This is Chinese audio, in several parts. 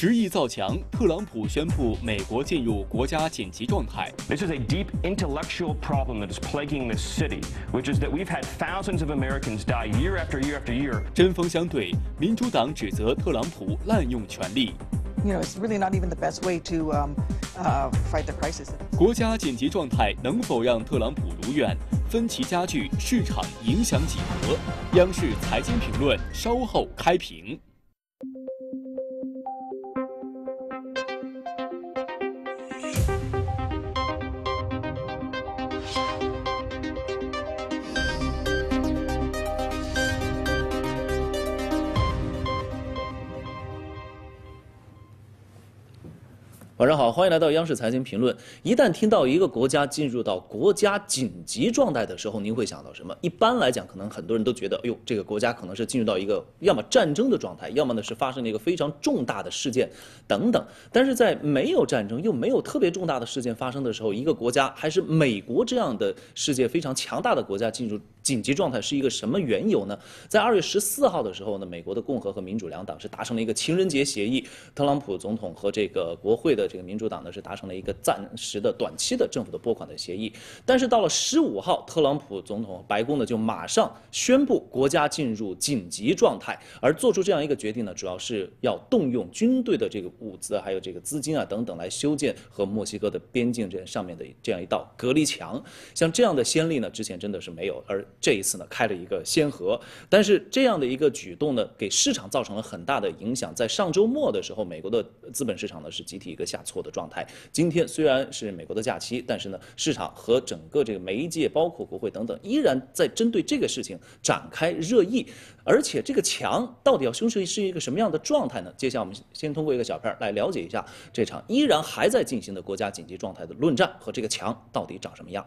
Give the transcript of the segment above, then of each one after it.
执意造强，特朗普宣布美国进入国家紧急状态。This is a deep intellectual problem that is plaguing this city, which is that we've had thousands of Americans die year after year after year. 针锋相对，民主党指责特朗普滥用权力。You know, it's really not even the best way to um, uh, fight the crisis. 国家紧急状态能否让特朗普如愿？分歧加剧，市场影响几何？央视财经评论稍后开评。晚上好，欢迎来到央视财经评论。一旦听到一个国家进入到国家紧急状态的时候，您会想到什么？一般来讲，可能很多人都觉得，哎呦，这个国家可能是进入到一个要么战争的状态，要么呢是发生了一个非常重大的事件等等。但是在没有战争又没有特别重大的事件发生的时候，一个国家还是美国这样的世界非常强大的国家进入紧急状态，是一个什么缘由呢？在二月十四号的时候呢，美国的共和和民主两党是达成了一个情人节协议，特朗普总统和这个国会的。这个民主党呢是达成了一个暂时的短期的政府的拨款的协议，但是到了十五号，特朗普总统白宫呢就马上宣布国家进入紧急状态，而做出这样一个决定呢，主要是要动用军队的这个物资还有这个资金啊等等来修建和墨西哥的边境这上面的这样一道隔离墙。像这样的先例呢，之前真的是没有，而这一次呢开了一个先河。但是这样的一个举动呢，给市场造成了很大的影响。在上周末的时候，美国的资本市场呢是集体一个下。错的状态。今天虽然是美国的假期，但是呢，市场和整个这个媒介，包括国会等等，依然在针对这个事情展开热议。而且这个墙到底要修饰是一个什么样的状态呢？接下来我们先通过一个小片来了解一下这场依然还在进行的国家紧急状态的论战和这个墙到底长什么样。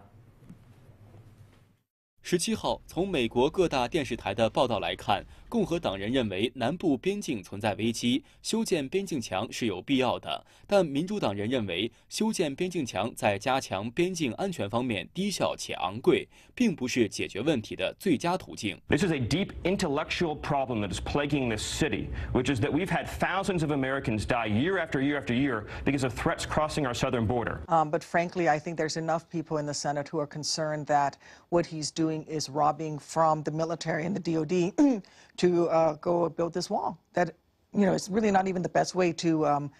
十七号，从美国各大电视台的报道来看。共和党人认为南部边境存在危机，修建边境墙是有必要的。但民主党人认为修建边境墙在加强边境安全方面低效且昂贵，并不是解决问题的最佳途径。This is a deep intellectual problem that is plaguing this city, which is that we've had thousands of Americans die year after year after year because of threats crossing our southern border. Um, but frankly, I think there's enough people in the Senate who are concerned that what he's doing is robbing from the military and the DoD. to uh, go build this wall. That, you know, it's really not even the best way to um,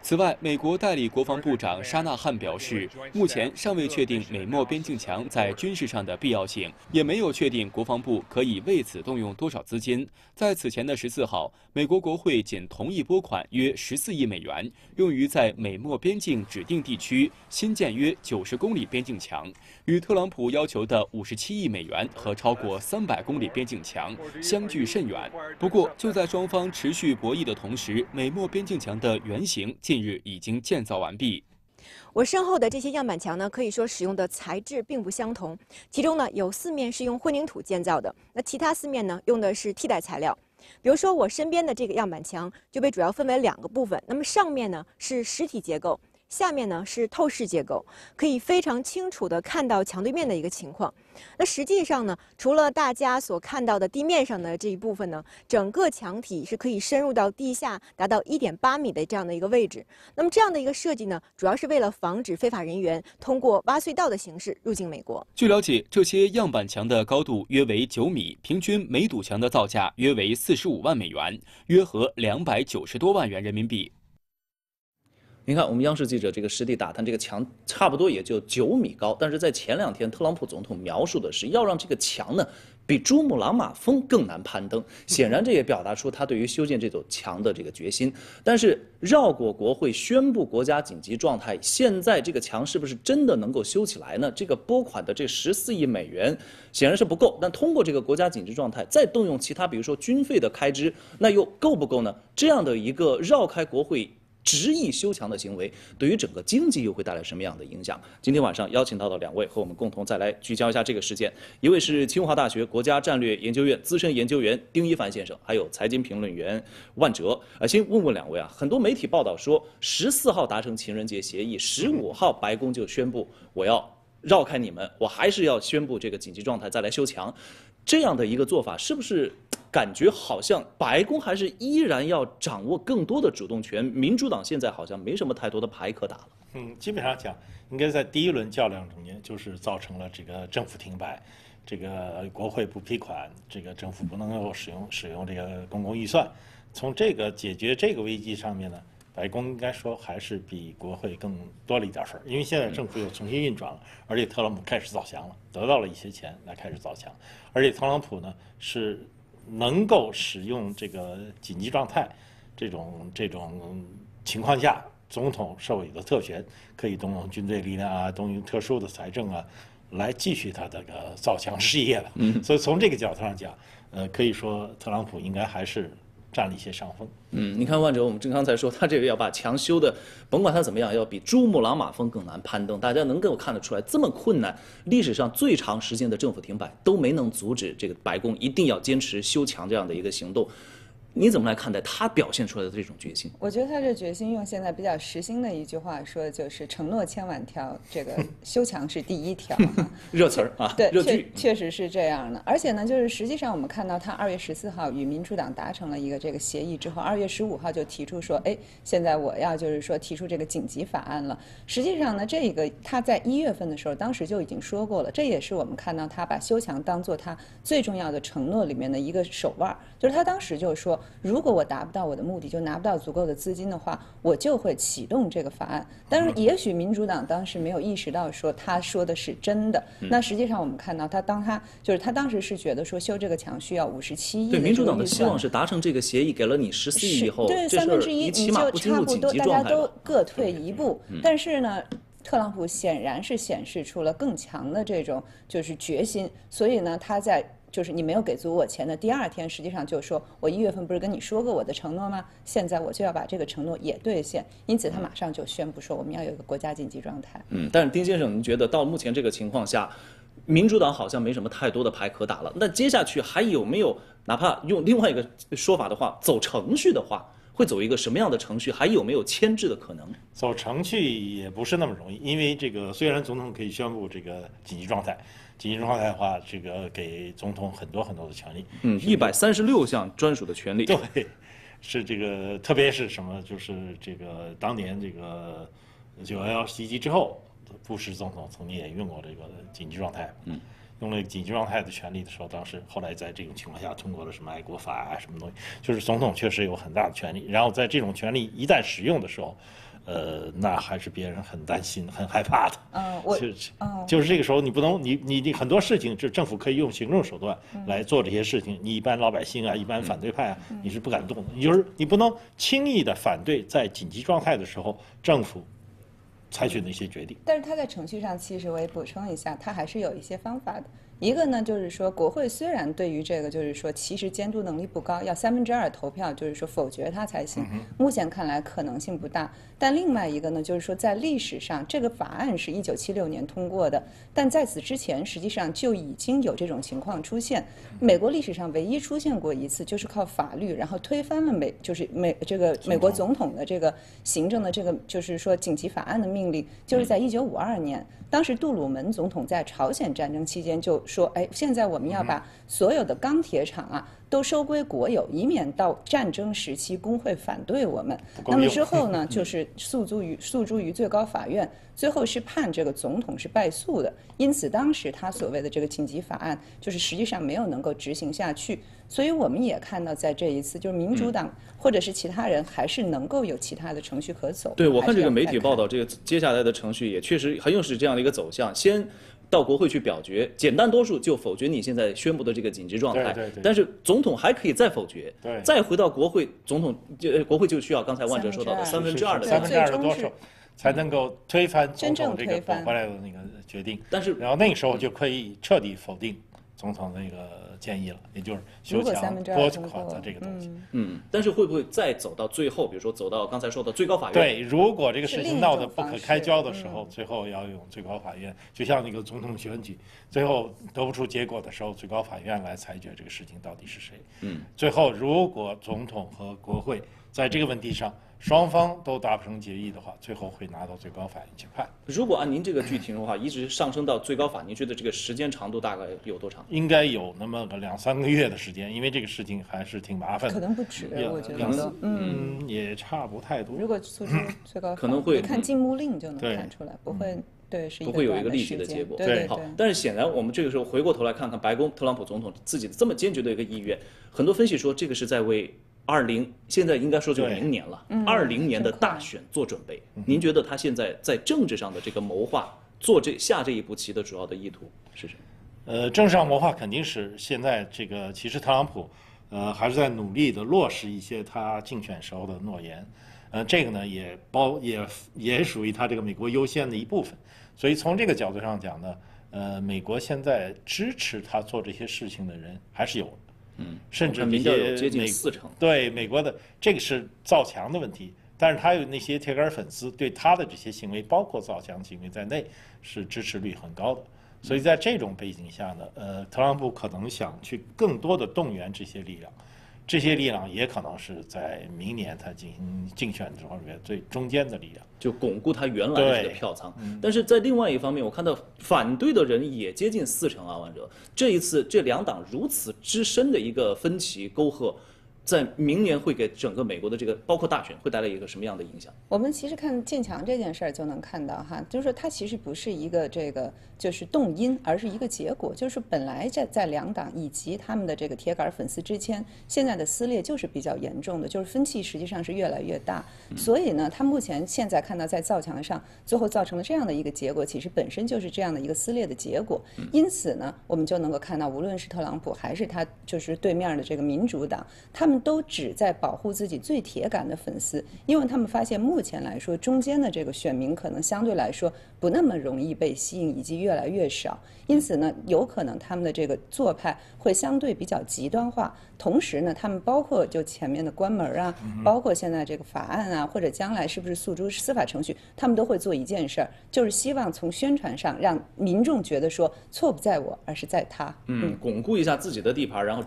此外，美国代理国防部长沙纳汉表示，目前尚未确定美墨边境墙在军事上的必要性，也没有确定国防部可以为此动用多少资金。在此前的十四号，美国国会仅同意拨款约十四亿美元，用于在美墨边境指定地区新建约九十公里边境墙，与特朗普要求的五十七亿美元和超过三百公里边境墙相距甚远。不过，就在双方持续博弈的同时，美墨。边境墙的原型近日已经建造完毕。我身后的这些样板墙呢，可以说使用的材质并不相同。其中呢，有四面是用混凝土建造的，那其他四面呢，用的是替代材料。比如说我身边的这个样板墙就被主要分为两个部分，那么上面呢是实体结构。下面呢是透视结构，可以非常清楚地看到墙对面的一个情况。那实际上呢，除了大家所看到的地面上的这一部分呢，整个墙体是可以深入到地下，达到一点八米的这样的一个位置。那么这样的一个设计呢，主要是为了防止非法人员通过挖隧道的形式入境美国。据了解，这些样板墙的高度约为九米，平均每堵墙的造价约为四十五万美元，约合两百九十多万元人民币。您看，我们央视记者这个实地打探，这个墙差不多也就九米高。但是在前两天，特朗普总统描述的是要让这个墙呢比珠穆朗玛峰更难攀登。显然，这也表达出他对于修建这座墙的这个决心。但是绕过国会宣布国家紧急状态，现在这个墙是不是真的能够修起来呢？这个拨款的这十四亿美元显然是不够。但通过这个国家紧急状态，再动用其他，比如说军费的开支，那又够不够呢？这样的一个绕开国会。执意修墙的行为，对于整个经济又会带来什么样的影响？今天晚上邀请到的两位和我们共同再来聚焦一下这个事件。一位是清华大学国家战略研究院资深研究员丁一凡先生，还有财经评论员万哲。啊，先问问两位啊，很多媒体报道说，十四号达成情人节协议，十五号白宫就宣布我要绕开你们，我还是要宣布这个紧急状态再来修墙，这样的一个做法是不是？感觉好像白宫还是依然要掌握更多的主动权，民主党现在好像没什么太多的牌可打了。嗯，基本上讲，应该在第一轮较量中间，就是造成了这个政府停摆，这个国会不批款，这个政府不能够使用使用这个公共预算。从这个解决这个危机上面呢，白宫应该说还是比国会更多了一点分儿，因为现在政府又重新运转了，而且特朗普开始造强了，得到了一些钱来开始造强，而且特朗普呢是能够使用这个紧急状态这种这种情况下。总统授予的特权，可以动用军队力量啊，动用特殊的财政啊，来继续他这个造强事业了。嗯，所以从这个角度上讲，呃，可以说特朗普应该还是占了一些上风。嗯，你看万哲，我们正刚才说他这个要把墙修的，甭管他怎么样，要比珠穆朗玛峰更难攀登。大家能够看得出来，这么困难，历史上最长时间的政府停摆都没能阻止这个白宫一定要坚持修墙这样的一个行动。你怎么来看待他表现出来的这种决心？我觉得他这决心用现在比较时兴的一句话说，就是承诺千万条，这个修墙是第一条。热词儿啊，对，确确实是这样的。而且呢，就是实际上我们看到他二月十四号与民主党达成了一个这个协议之后，二月十五号就提出说，哎，现在我要就是说提出这个紧急法案了。实际上呢，这个他在一月份的时候，当时就已经说过了，这也是我们看到他把修墙当做他最重要的承诺里面的一个手腕，就是他当时就说。如果我达不到我的目的，就拿不到足够的资金的话，我就会启动这个法案。但是，也许民主党当时没有意识到，说他说的是真的。那实际上，我们看到他当他就是他当时是觉得说修这个墙需要五十七亿。对，民主党的希望是达成这个协议，给了你十四亿以后，对三分之一，你就差不多大家都各退一步。但是呢，特朗普显然是显示出了更强的这种就是决心，所以呢，他在。就是你没有给足我钱的第二天，实际上就说我一月份不是跟你说过我的承诺吗？现在我就要把这个承诺也兑现，因此他马上就宣布说我们要有一个国家紧急状态。嗯，但是丁先生，您觉得到目前这个情况下，民主党好像没什么太多的牌可打了。那接下去还有没有，哪怕用另外一个说法的话，走程序的话，会走一个什么样的程序？还有没有牵制的可能？走程序也不是那么容易，因为这个虽然总统可以宣布这个紧急状态。紧急状态的话，这个给总统很多很多的权利，嗯，一百三十六项专属的权利，对，是这个，特别是什么，就是这个当年这个九幺幺袭击之后，布什总统曾经也用过这个紧急状态，嗯，用了紧急状态的权利的时候，当时后来在这种情况下通过了什么爱国法啊，什么东西，就是总统确实有很大的权利，然后在这种权利一旦使用的时候。呃，那还是别人很担心、很害怕的。嗯，我就就是这个时候，你不能，你你你很多事情，就政府可以用行政手段来做这些事情。你一般老百姓啊，一般反对派啊，你是不敢动的。你就是你不能轻易的反对在紧急状态的时候政府采取的一些决定。但是他在程序上，其实我也补充一下，他还是有一些方法的。一个呢，就是说国会虽然对于这个就是说其实监督能力不高，要三分之二投票就是说否决它才行。目前看来可能性不大。但另外一个呢，就是说在历史上这个法案是一九七六年通过的，但在此之前实际上就已经有这种情况出现。美国历史上唯一出现过一次，就是靠法律然后推翻了美就是美这个美国总统的这个行政的这个就是说紧急法案的命令，就是在一九五二年，当时杜鲁门总统在朝鲜战争期间就。说，哎，现在我们要把所有的钢铁厂啊都收归国有，以免到战争时期工会反对我们。那么之后呢，就是诉诸于诉诸于最高法院，最后是判这个总统是败诉的。因此，当时他所谓的这个紧急法案，就是实际上没有能够执行下去。所以我们也看到，在这一次，就是民主党或者是其他人，还是能够有其他的程序可走。对我看这个媒体报道，这个接下来的程序也确实很有是这样的一个走向，先。到国会去表决，简单多数就否决你现在宣布的这个紧急状态。对对对。但是总统还可以再否决。对。再回到国会，总统就国会就需要刚才万哲说到的三分之二的三分之二的多数，才能够推翻总统这个驳回来的那个决定。但是，然后那个时候就可以彻底否定总统那个。建议了，也就是修墙拨款的这个东西。嗯，但是会不会再走到最后，比如说走到刚才说的最高法院？对，如果这个事情闹得不可开交的时候，最后要用最高法院，就像那个总统选举，最后得不出结果的时候，最高法院来裁决这个事情到底是谁。嗯，最后如果总统和国会在这个问题上。双方都达不成协议的话，最后会拿到最高法院去判。如果按您这个剧情的话，一直上升到最高法，您觉得这个时间长度大概有多长？应该有那么个两三个月的时间，因为这个事情还是挺麻烦的。可能不止，我觉得，嗯，也差不太多。如果诉诸最高法，可能会看禁牧令就能看出来，不会。对，不会有一个立即的结果。对，好。但是显然，我们这个时候回过头来看看白宫特朗普总统自己的这么坚决的一个意愿，很多分析说这个是在为二零现在应该说就明年了，二零年的大选做准备。您觉得他现在在政治上的这个谋划，做这下这一步棋的主要的意图是什么？呃，政治上谋划肯定是现在这个，其实特朗普，呃，还是在努力的落实一些他竞选时候的诺言。呃，这个呢也包也也属于他这个美国优先的一部分，所以从这个角度上讲呢，呃，美国现在支持他做这些事情的人还是有，嗯，甚至民调有接近四成，对美国的这个是造墙的问题，但是他有那些铁杆粉丝对他的这些行为，包括造墙行为在内，是支持率很高的，所以在这种背景下呢，呃，特朗普可能想去更多的动员这些力量。这些力量也可能是在明年他进行竞选的时候最中间的力量，就巩固他原来的这个票仓。但是在另外一方面，我看到反对的人也接近四成啊，万哲。这一次这两党如此之深的一个分歧沟壑。在明年会给整个美国的这个包括大选会带来一个什么样的影响？我们其实看建强这件事儿就能看到哈，就是说它其实不是一个这个就是动因，而是一个结果。就是本来在在两党以及他们的这个铁杆粉丝之间，现在的撕裂就是比较严重的，就是分歧实际上是越来越大。所以呢，他目前现在看到在造墙上最后造成了这样的一个结果，其实本身就是这样的一个撕裂的结果。因此呢，我们就能够看到，无论是特朗普还是他就是对面的这个民主党，他们。都只在保护自己最铁杆的粉丝，因为他们发现目前来说，中间的这个选民可能相对来说不那么容易被吸引，以及越来越少。因此呢，有可能他们的这个做派会相对比较极端化。同时呢，他们包括就前面的关门啊，包括现在这个法案啊，或者将来是不是诉诸司法程序，他们都会做一件事儿，就是希望从宣传上让民众觉得说错不在我，而是在他。嗯，巩固一下自己的地盘，然后。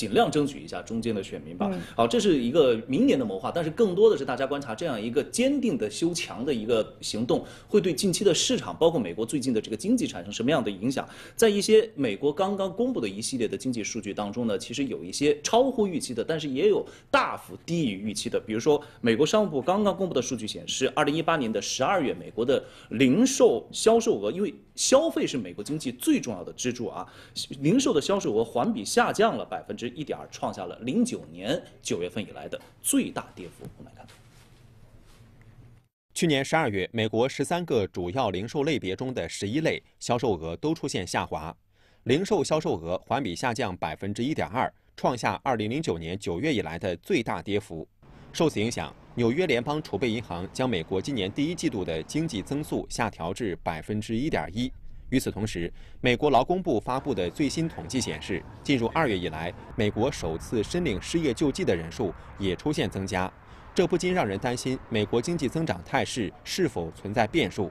尽量争取一下中间的选民吧。好，这是一个明年的谋划，但是更多的是大家观察这样一个坚定的修墙的一个行动，会对近期的市场，包括美国最近的这个经济产生什么样的影响？在一些美国刚刚公布的一系列的经济数据当中呢，其实有一些超乎预期的，但是也有大幅低于预期的。比如说，美国商务部刚刚公布的数据显示，二零一八年的十二月，美国的零售销售额，因为消费是美国经济最重要的支柱啊，零售的销售额环比下降了百分之。一点创下了零九年九月份以来的最大跌幅。我们来看，去年十二月，美国十三个主要零售类别中的十一类销售额都出现下滑，零售销售额环比下降百分之一点二，创下二零零九年九月以来的最大跌幅。受此影响，纽约联邦储备银行将美国今年第一季度的经济增速下调至百分之一点一。与此同时，美国劳工部发布的最新统计显示，进入二月以来，美国首次申领失业救济的人数也出现增加，这不禁让人担心美国经济增长态势是否存在变数。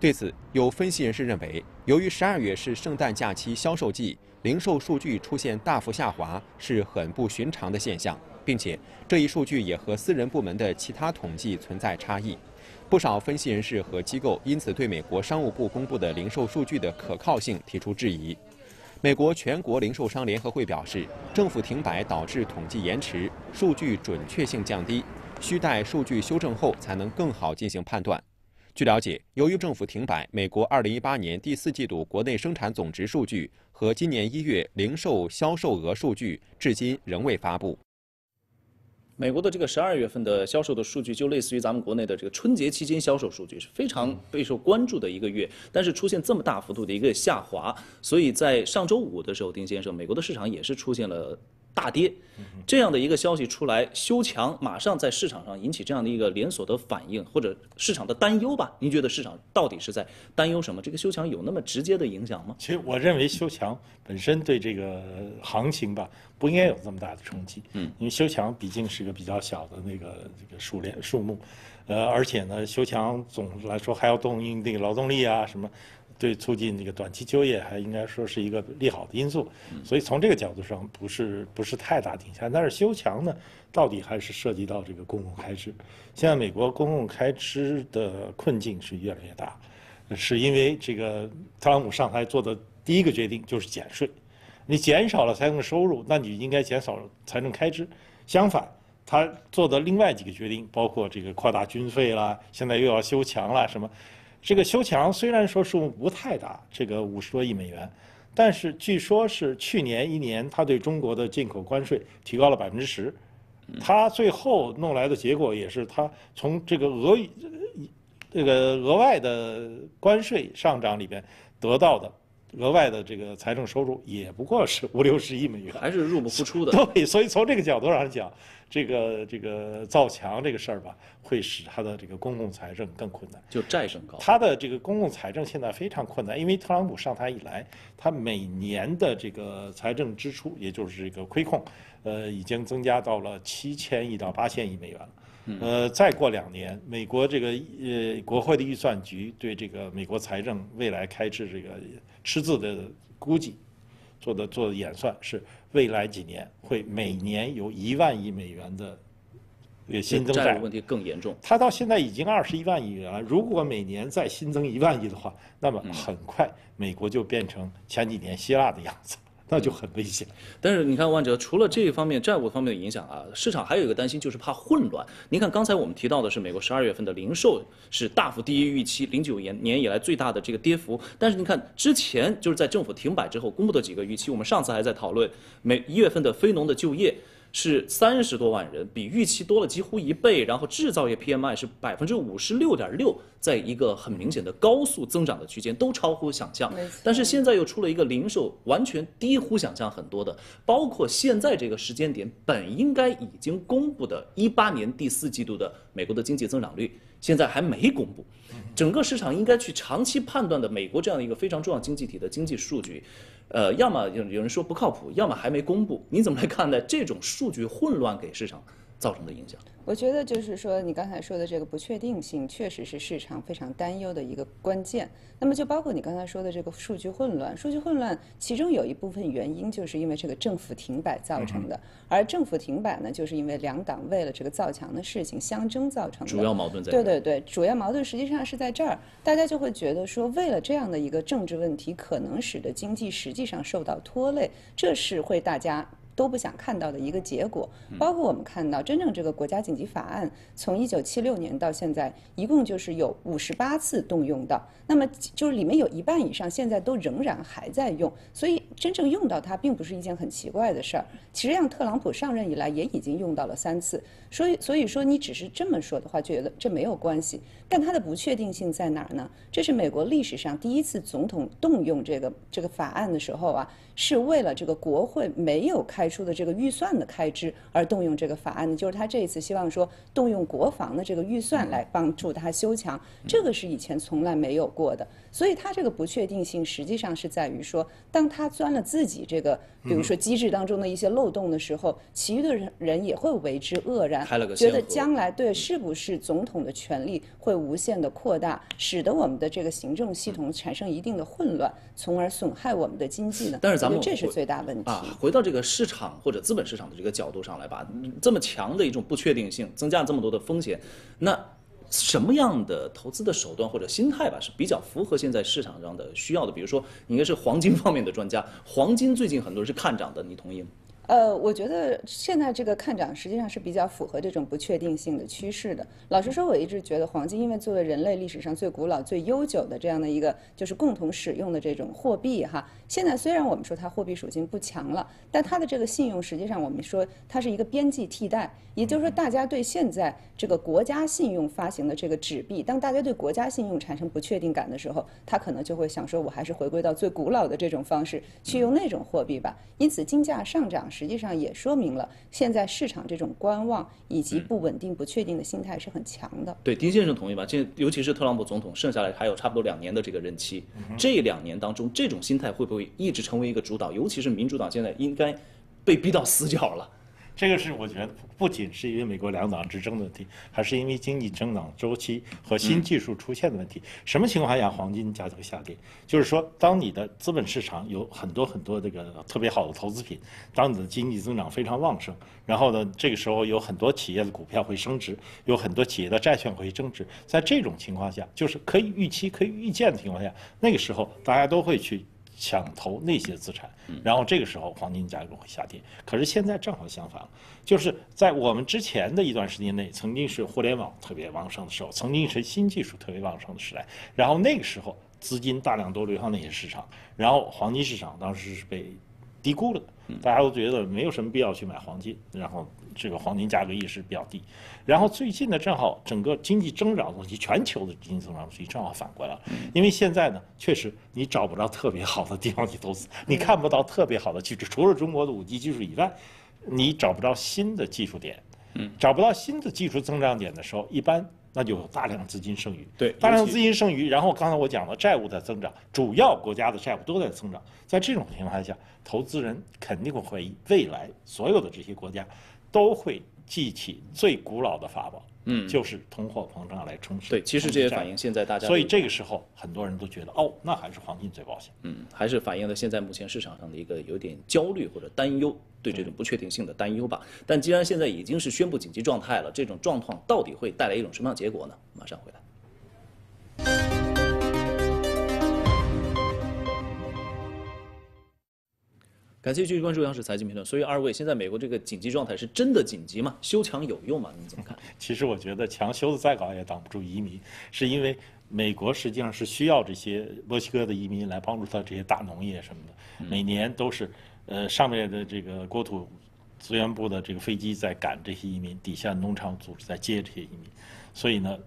对此，有分析人士认为，由于十二月是圣诞假期销售季，零售数据出现大幅下滑是很不寻常的现象，并且这一数据也和私人部门的其他统计存在差异。不少分析人士和机构因此对美国商务部公布的零售数据的可靠性提出质疑。美国全国零售商联合会表示，政府停摆导致统计延迟，数据准确性降低，需待数据修正后才能更好进行判断。据了解，由于政府停摆，美国2018年第四季度国内生产总值数据和今年一月零售销售额数据至今仍未发布。美国的这个十二月份的销售的数据，就类似于咱们国内的这个春节期间销售数据，是非常备受关注的一个月。但是出现这么大幅度的一个下滑，所以在上周五的时候，丁先生，美国的市场也是出现了。大跌，这样的一个消息出来，修墙马上在市场上引起这样的一个连锁的反应，或者市场的担忧吧？您觉得市场到底是在担忧什么？这个修墙有那么直接的影响吗？其实我认为修墙本身对这个行情吧，不应该有这么大的冲击。嗯，因为修墙毕竟是一个比较小的那个这个数量数目，呃，而且呢，修墙总的来说还要动用那个劳动力啊什么。对促进这个短期就业还应该说是一个利好的因素。所以从这个角度上不是不是太大影响。但是修墙呢，到底还是涉及到这个公共开支。现在美国公共开支的困境是越来越大，是因为这个特朗普上台做的第一个决定就是减税。你减少了财政收入，那你应该减少财政开支。相反，他做的另外几个决定，包括这个扩大军费啦，现在又要修墙啦，什么？这个修墙虽然说数目不太大，这个五十多亿美元，但是据说是去年一年他对中国的进口关税提高了百分之十，他最后弄来的结果也是他从这个额这个额外的关税上涨里边得到的。额外的这个财政收入也不过是五六十亿美元，还是入不敷出的。对，所以从这个角度上讲，这个这个造墙这个事儿吧，会使他的这个公共财政更困难，就债升高。他的这个公共财政现在非常困难，因为特朗普上台以来，他每年的这个财政支出，也就是这个亏空，呃，已经增加到了七千亿到八千亿美元了。呃，再过两年，美国这个呃国会的预算局对这个美国财政未来开支这个赤字的估计，做的做的演算是未来几年会每年有一万亿美元的新增债务问题更严重。它到现在已经二十一万亿元了，如果每年再新增一万亿的话，那么很快美国就变成前几年希腊的样子。那就很危险。但是你看，万哲，除了这一方面债务方面的影响啊，市场还有一个担心，就是怕混乱。您看，刚才我们提到的是美国十二月份的零售是大幅低于预期，零九年年以来最大的这个跌幅。但是您看，之前就是在政府停摆之后公布的几个预期，我们上次还在讨论，每一月份的非农的就业。是三十多万人，比预期多了几乎一倍。然后制造业 PMI 是百分之五十六点六，在一个很明显的高速增长的区间，都超乎想象。但是现在又出了一个零售完全低乎想象很多的，包括现在这个时间点本应该已经公布的一八年第四季度的美国的经济增长率，现在还没公布。整个市场应该去长期判断的美国这样的一个非常重要经济体的经济数据。呃，要么有有人说不靠谱，要么还没公布。你怎么来看待这种数据混乱给市场造成的影响？我觉得就是说，你刚才说的这个不确定性，确实是市场非常担忧的一个关键。那么就包括你刚才说的这个数据混乱，数据混乱其中有一部分原因就是因为这个政府停摆造成的，而政府停摆呢，就是因为两党为了这个造墙的事情相争造成的。主要矛盾在对对对，主要矛盾实际上是在这儿，大家就会觉得说，为了这样的一个政治问题，可能使得经济实际上受到拖累，这是会大家。都不想看到的一个结果，包括我们看到真正这个国家紧急法案，从一九七六年到现在，一共就是有五十八次动用到，那么就是里面有一半以上现在都仍然还在用，所以真正用到它并不是一件很奇怪的事儿。其实让特朗普上任以来也已经用到了三次，所以所以说你只是这么说的话，觉得这没有关系。但它的不确定性在哪儿呢？这是美国历史上第一次总统动用这个这个法案的时候啊，是为了这个国会没有开出的这个预算的开支而动用这个法案的，就是他这一次希望说动用国防的这个预算来帮助他修墙，这个是以前从来没有过的。所以它这个不确定性实际上是在于说，当他钻了自己这个，比如说机制当中的一些漏洞的时候，其余的人人也会为之愕然，觉得将来对是不是总统的权力会无限的扩大，使得我们的这个行政系统产生一定的混乱，从而损害我们的经济呢？但是咱们这是最大问题啊。回到这个市场或者资本市场的这个角度上来吧，这么强的一种不确定性，增加这么多的风险，那。什么样的投资的手段或者心态吧是比较符合现在市场上的需要的？比如说，你应该是黄金方面的专家，黄金最近很多人是看涨的，你同意吗？呃，我觉得现在这个看涨实际上是比较符合这种不确定性的趋势的。老实说，我一直觉得黄金，因为作为人类历史上最古老、最悠久的这样的一个就是共同使用的这种货币哈，现在虽然我们说它货币属性不强了，但它的这个信用实际上我们说它是一个边际替代，也就是说大家对现在这个国家信用发行的这个纸币，当大家对国家信用产生不确定感的时候，他可能就会想说，我还是回归到最古老的这种方式去用那种货币吧。因此，金价上涨。实际上也说明了，现在市场这种观望以及不稳定、不确定的心态是很强的。对，丁先生同意吧？这尤其是特朗普总统剩下来还有差不多两年的这个任期，这两年当中，这种心态会不会一直成为一个主导？尤其是民主党现在应该被逼到死角了。这个是我觉得不仅是因为美国两党执政的问题，还是因为经济增长周期和新技术出现的问题。什么情况下黄金价格下跌？就是说，当你的资本市场有很多很多这个特别好的投资品，当你的经济增长非常旺盛，然后呢，这个时候有很多企业的股票会升值，有很多企业的债券会增值。在这种情况下，就是可以预期、可以预见的情况下，那个时候大家都会去。抢投那些资产，然后这个时候黄金价格会下跌。可是现在正好相反，就是在我们之前的一段时间内，曾经是互联网特别旺盛的时候，曾经是新技术特别旺盛的时代，然后那个时候资金大量都流向那些市场，然后黄金市场当时是被低估了，大家都觉得没有什么必要去买黄金，然后。这个黄金价格也是比较低，然后最近呢，正好整个经济增长东西，全球的经济增长东西正好反过来了。因为现在呢，确实你找不着特别好的地方去投资，你看不到特别好的技术，除了中国的五 G 技术以外，你找不着新的技术点。嗯，找不到新的技术增长点的时候，一般那就有大量资金剩余。对，大量资金剩余，然后刚才我讲了，债务在增长，主要国家的债务都在增长，在这种情况下，投资人肯定会怀疑未来所有的这些国家。都会记起最古老的法宝，嗯，就是通货膨胀来充实。对，其实这也反映现在大家。所以这个时候，很多人都觉得，哦，那还是黄金最保险。嗯，还是反映了现在目前市场上的一个有点焦虑或者担忧，对这种不确定性的担忧吧。但既然现在已经是宣布紧急状态了，这种状况到底会带来一种什么样的结果呢？马上回来。感谢继续关注央视财经评论。所以二位，现在美国这个紧急状态是真的紧急吗？修墙有用吗？您怎么看？其实我觉得墙修的再高也挡不住移民，是因为美国实际上是需要这些墨西哥的移民来帮助他这些大农业什么的。每年都是，呃，上面的这个国土资源部的这个飞机在赶这些移民，底下农场组织在接这些移民。所以呢，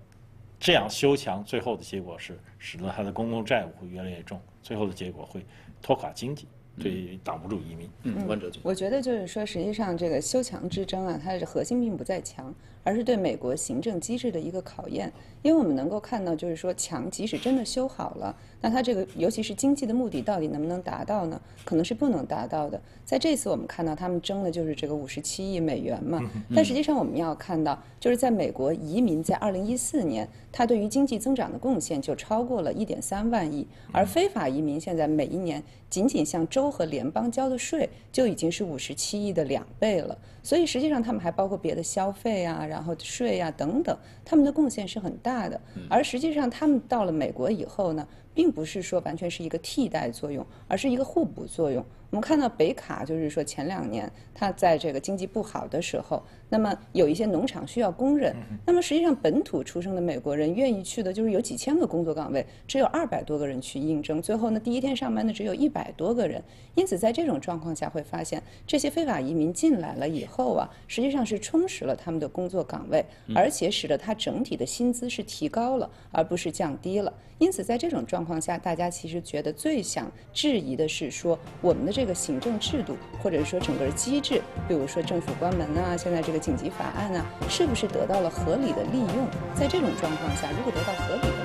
这样修墙最后的结果是使得他的公共债务会越来越重，最后的结果会拖垮经济。对，挡不住移民。嗯，万哲我觉得就是说，实际上这个修墙之争啊，它的核心并不在墙，而是对美国行政机制的一个考验。因为我们能够看到，就是说墙即使真的修好了，那它这个尤其是经济的目的到底能不能达到呢？可能是不能达到的。在这次我们看到他们争的就是这个五十七亿美元嘛，但实际上我们要看到，就是在美国移民在二零一四年，它对于经济增长的贡献就超过了一点三万亿，而非法移民现在每一年仅仅向州和联邦交的税就已经是五十七亿的两倍了。所以实际上他们还包括别的消费啊，然后税啊等等，他们的贡献是很大的。而实际上他们到了美国以后呢，并不是说完全是一个替代作用，而是一个互补作用。我们看到北卡就是说前两年它在这个经济不好的时候。那么有一些农场需要工人，那么实际上本土出生的美国人愿意去的，就是有几千个工作岗位，只有二百多个人去应征，最后呢，第一天上班的只有一百多个人。因此，在这种状况下，会发现这些非法移民进来了以后啊，实际上是充实了他们的工作岗位，而且使得他整体的薪资是提高了，而不是降低了。因此，在这种状况下，大家其实觉得最想质疑的是说，我们的这个行政制度，或者说整个机制，比如说政府关门啊，现在这个紧急法案啊，是不是得到了合理的利用？在这种状况下，如果得到合理。